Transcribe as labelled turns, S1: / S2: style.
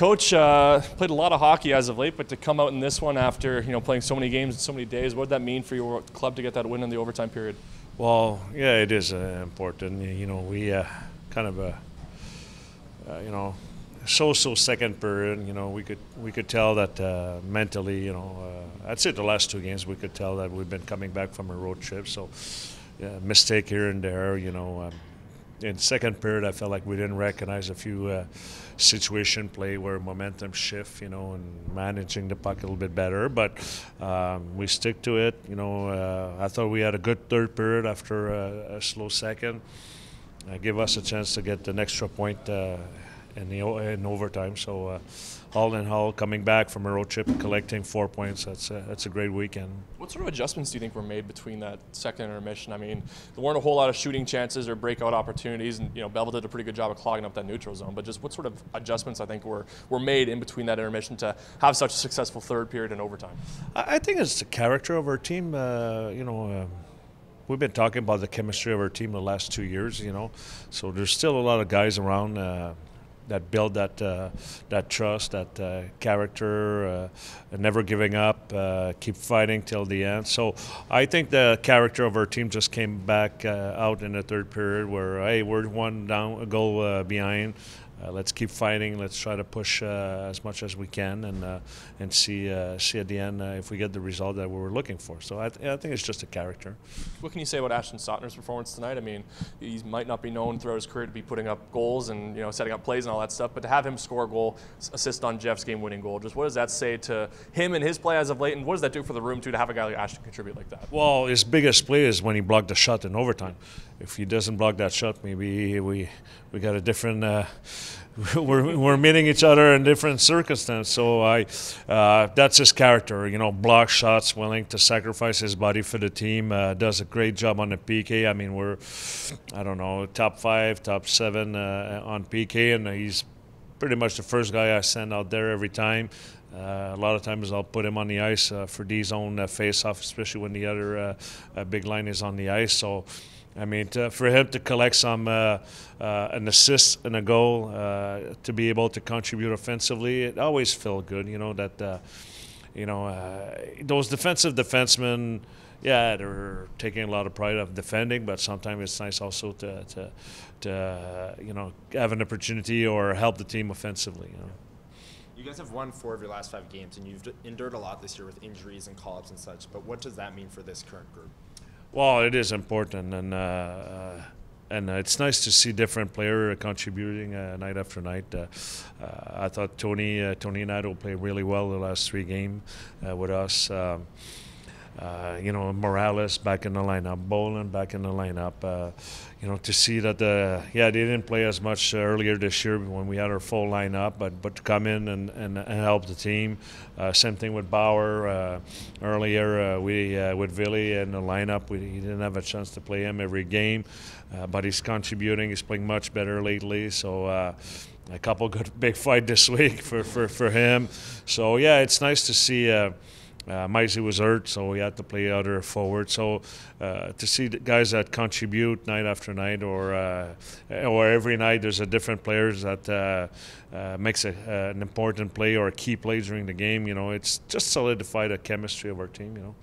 S1: Coach uh, played a lot of hockey as of late, but to come out in this one after you know playing so many games in so many days, what did that mean for your club to get that win in the overtime period?
S2: Well, yeah, it is uh, important. You know, we uh, kind of, uh, uh, you know, so-so second period. You know, we could we could tell that uh, mentally, you know, I'd say the last two games we could tell that we've been coming back from a road trip. So, yeah, mistake here and there. You know. Um, in second period, I felt like we didn't recognize a few uh, situation play where momentum shift, you know, and managing the puck a little bit better. But um, we stick to it. You know, uh, I thought we had a good third period after a, a slow second. Uh, give us a chance to get an extra point uh, in the in overtime. So uh, all in all, coming back from a road trip and collecting four points, that's a, that's a great weekend.
S1: What sort of adjustments do you think were made between that second intermission? I mean, there weren't a whole lot of shooting chances or breakout opportunities, and you know Belleville did a pretty good job of clogging up that neutral zone. But just what sort of adjustments I think were were made in between that intermission to have such a successful third period and overtime?
S2: I think it's the character of our team. Uh, you know. Um, we've been talking about the chemistry of our team the last two years, you know. So there's still a lot of guys around uh, that build that uh, that trust, that uh, character, uh, never giving up, uh, keep fighting till the end. So I think the character of our team just came back uh, out in the third period, where hey, we're one down, a goal behind uh, let's keep fighting. Let's try to push uh, as much as we can, and uh, and see uh, see at the end uh, if we get the result that we were looking for. So I, th- I, think it's just a character.
S1: What can you say about Ashton Sautner's performance tonight? I mean, he might not be known throughout his career to be putting up goals and you know setting up plays and all that stuff, but to have him score a goal, assist on Jeff's game-winning goal, just what does that say to him and his play as of late, and what does that do for the room too to have a guy like Ashton contribute like that?
S2: Well, his biggest play is when he blocked the shot in overtime. If he doesn't block that shot, maybe we we got a different. We're, we're meeting each other in different circumstances. So I, uh, that's his character. You know, block shots, willing to sacrifice his body for the team. Uh, does a great job on the PK. I mean, we're, I don't know, top five, top seven uh, on PK, and he's pretty much the first guy I send out there every time. Uh, a lot of times I'll put him on the ice uh, for D zone uh, face off, especially when the other uh, uh, big line is on the ice. So I mean, to, for him to collect some uh, uh, an assist and a goal, uh, to be able to contribute offensively, it always felt good. You know that, uh, you know, uh, those defensive defensemen, yeah, they're taking a lot of pride of defending, but sometimes it's nice also to, to, to you know, have an opportunity or help the team offensively. You know.
S3: You guys have won four of your last five games, and you've endured a lot this year with injuries and call-ups and such. But what does that mean for this current group?
S2: Well, it is important, and uh, uh, and it's nice to see different player contributing uh, night after night. Uh, uh, I thought Tony uh, Tony Nadeau played really well the last three games with us. Um, uh, you know, Morales back in the lineup, Bolin back in the lineup. Uh, you know, to see that the yeah they didn't play as much earlier this year when we had our full lineup, but but to come in and, and, and help the team. Uh, same thing with Bauer. Uh, earlier uh, we with Billy in the lineup, we he didn't have a chance to play him every game, but he's contributing. He's playing much better lately. So a couple good big fight this week for, for, for him. So yeah, it's nice to see. Uh, Maisie was hurt, so we had to play other forward. So uh, to see the guys that contribute night after night, or uh, or every night, there's a different players that uh, uh, makes a, uh, an important play or a key play during the game. You know, it's just solidified the chemistry of our team. You know.